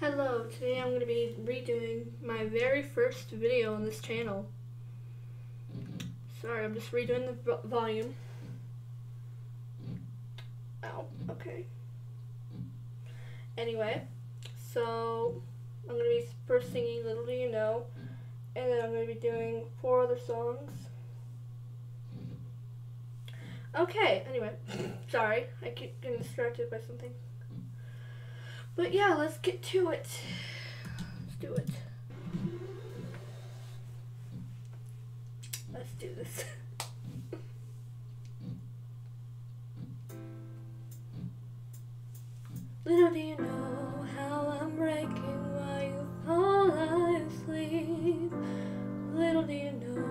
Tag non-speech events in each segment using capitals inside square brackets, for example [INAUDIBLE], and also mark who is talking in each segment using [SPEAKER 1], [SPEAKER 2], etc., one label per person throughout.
[SPEAKER 1] Hello, today I'm going to be redoing my very first video on this channel. Sorry, I'm just redoing the volume. Ow, okay. Anyway, so I'm going to be first singing Little Do You Know, and then I'm going to be doing four other songs. Okay, anyway, [COUGHS] sorry, I keep getting distracted by something. But yeah, let's get to it. Let's do it. Let's do this. [LAUGHS] Little do you know how I'm breaking while you fall asleep. Little do you know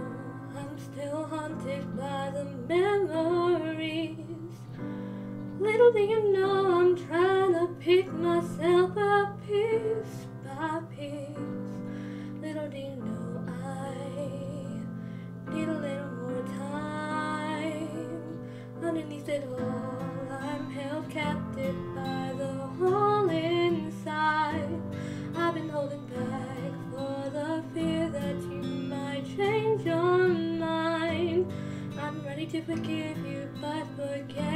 [SPEAKER 1] I'm still haunted by the memories. Little do you know to forgive you, but forget.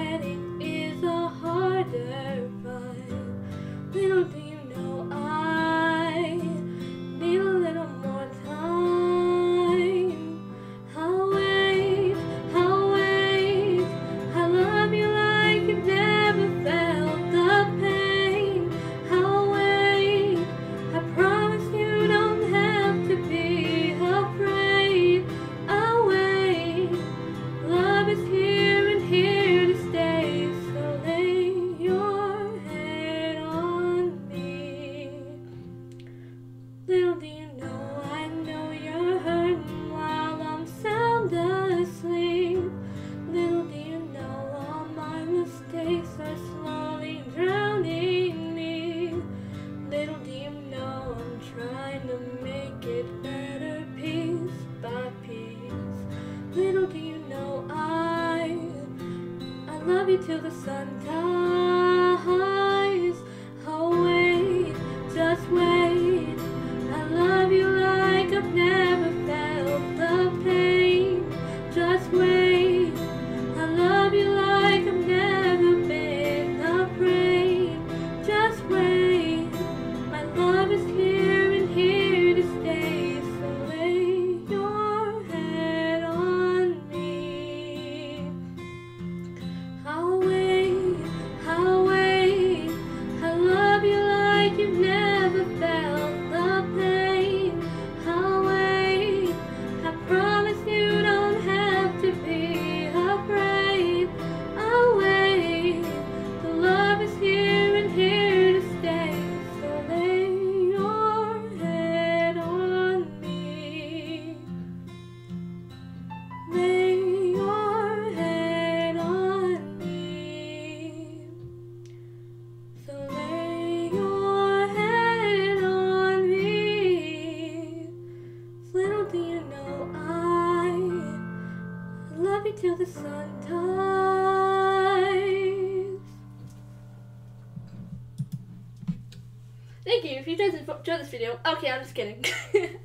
[SPEAKER 1] okay, I'm just kidding. [LAUGHS]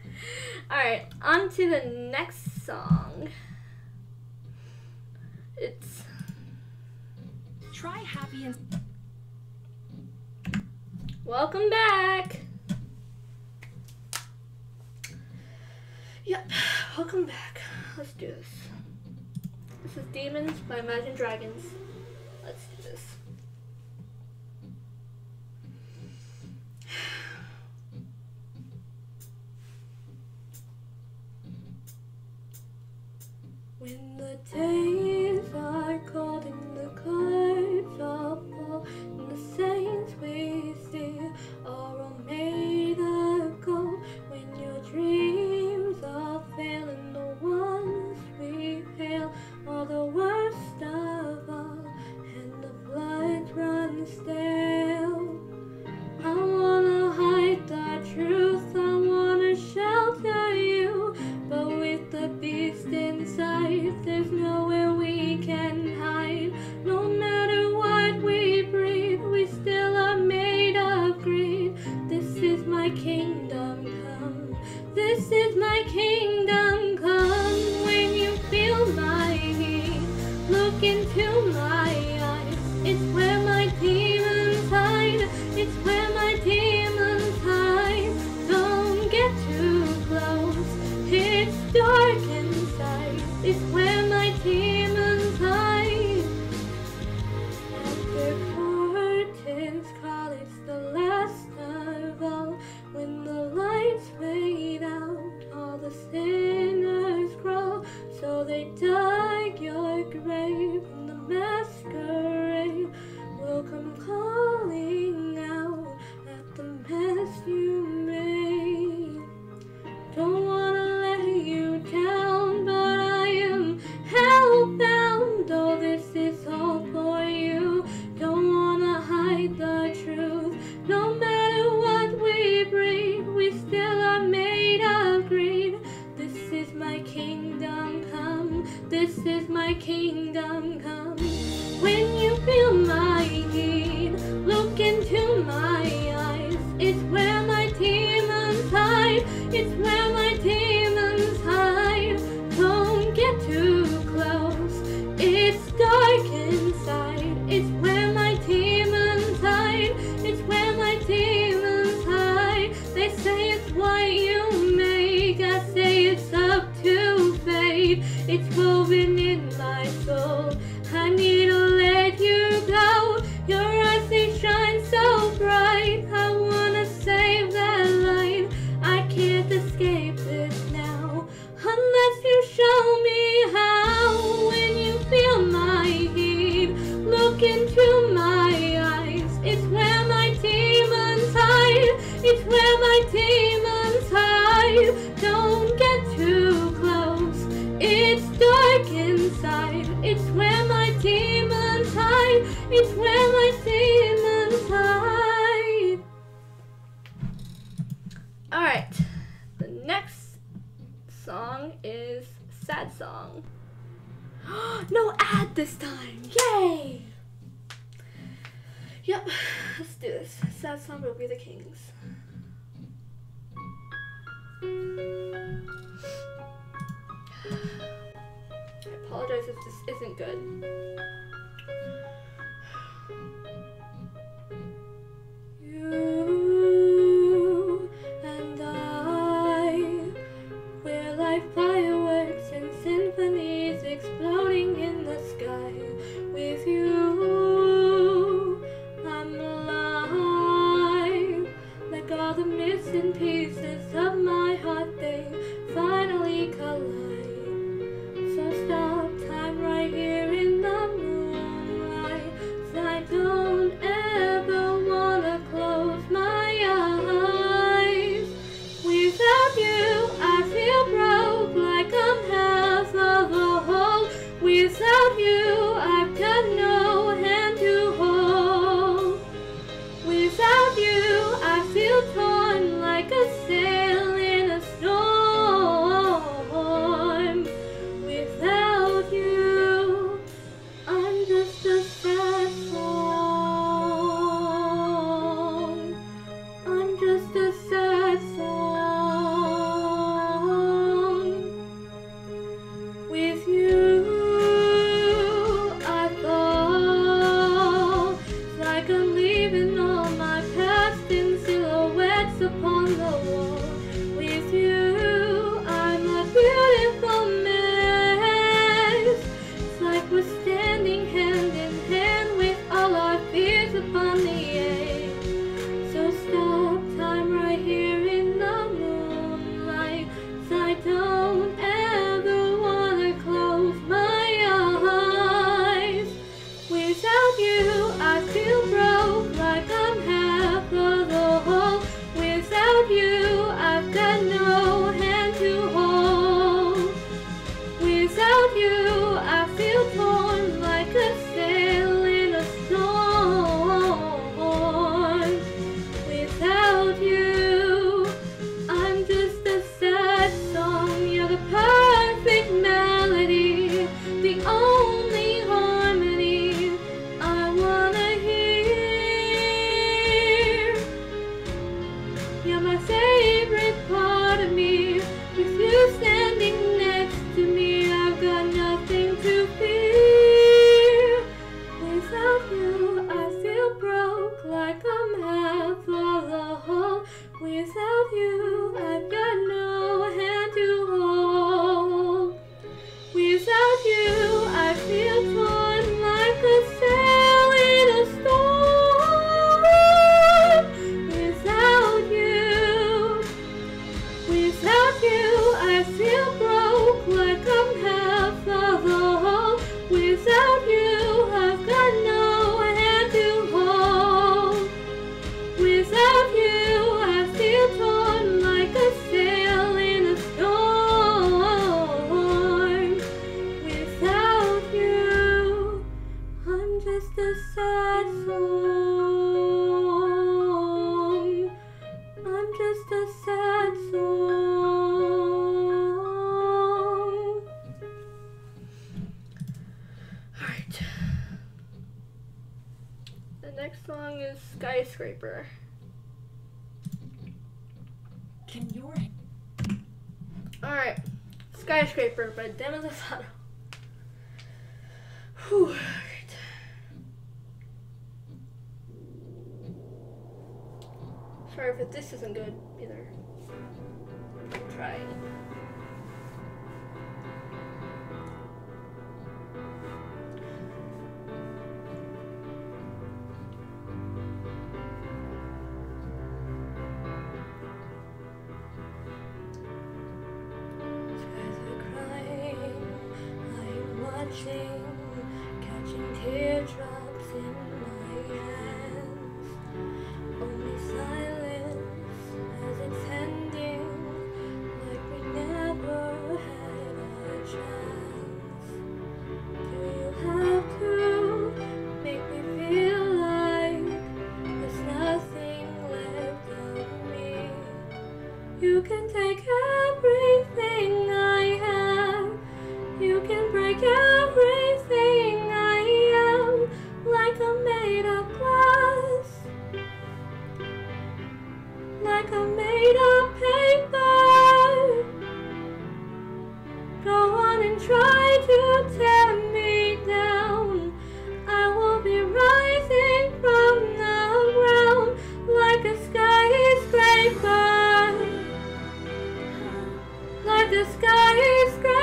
[SPEAKER 1] Alright, on to the next song. It's.
[SPEAKER 2] Try happy and.
[SPEAKER 1] Welcome back! Yep, welcome back. Let's do this. This is Demons by Imagine Dragons. When the days are cold. back into my don't get too close. It's dark inside, it's where my demons hide, it's where my demons hide. Alright, the next song is Sad Song. [GASPS] no ad this time! Yay! Yep, [SIGHS] let's do this. Sad Song will be the kings. I apologize if this isn't good. you. without you. is skyscraper.
[SPEAKER 2] Can you?
[SPEAKER 1] Alright. Skyscraper by Demi Lovato. the sky is grey.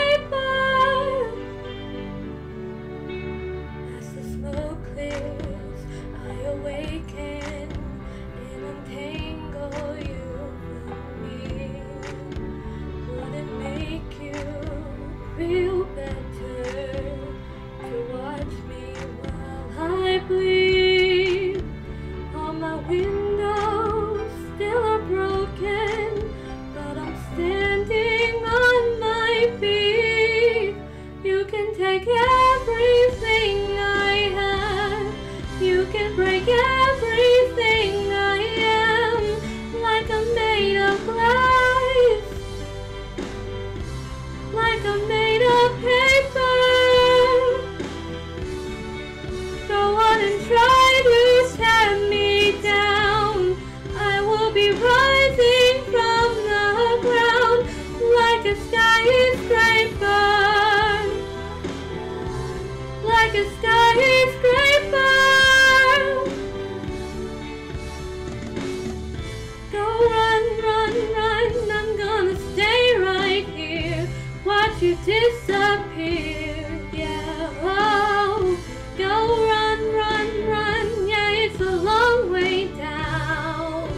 [SPEAKER 1] disappear. Yeah, oh, go run, run, run. Yeah, it's a long way down,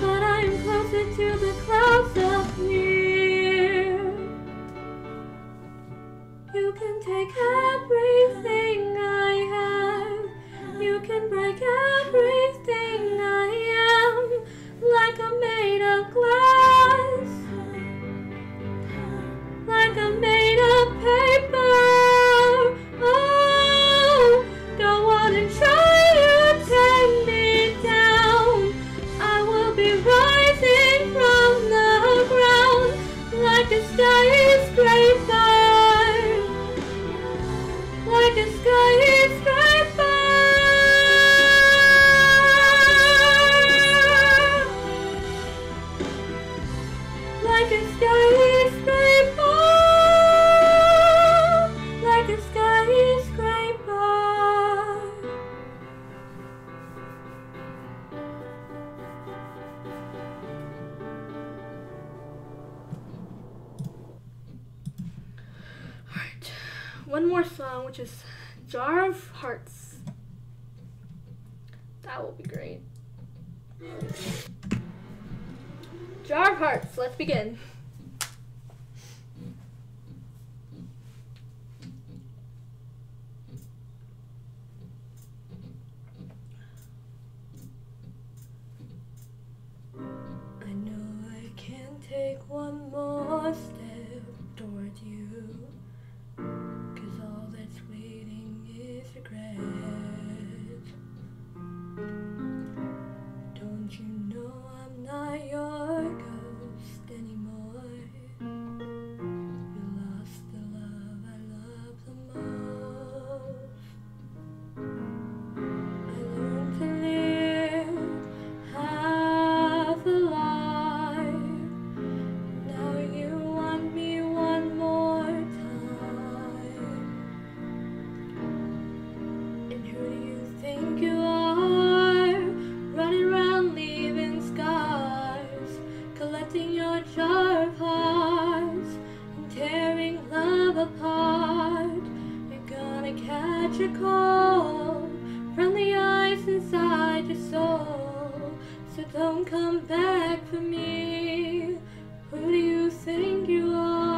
[SPEAKER 1] but I'm closer to the clouds up here. You can take everything I have. You can break everything. Yeah. one more song, which is Jar of Hearts. That will be great. Jar of Hearts, let's begin. I know I can take one more step. call from the ice inside your soul. So don't come back for me. Who do you think you are?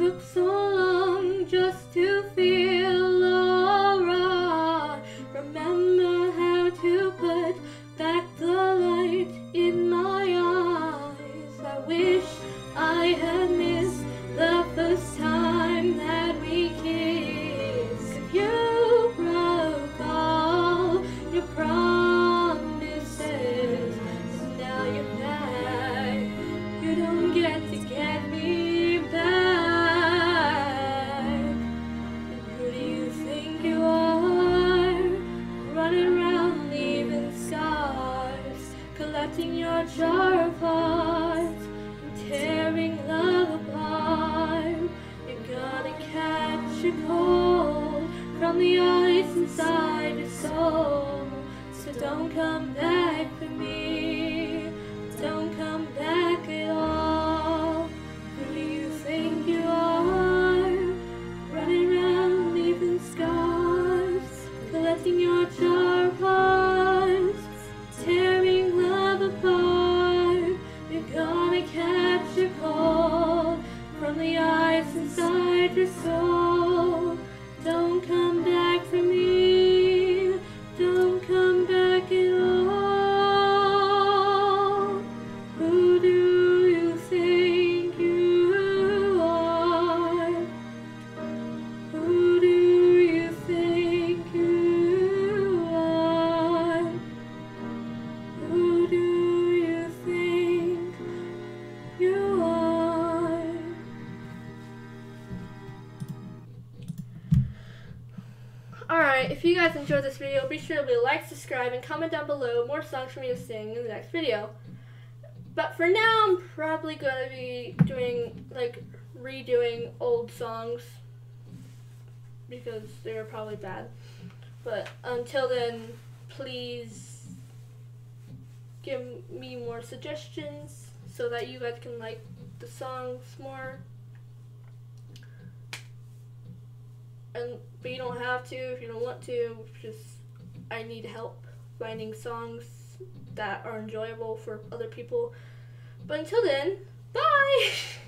[SPEAKER 1] Took so your soul. Enjoyed this video, be sure to leave like, subscribe, and comment down below more songs for me to sing in the next video. But for now, I'm probably going to be doing, like, redoing old songs because they're probably bad. But until then, please give me more suggestions so that you guys can like the songs more. And but you don't have to if you don't want to. Just I need help finding songs that are enjoyable for other people. But until then, bye. [LAUGHS]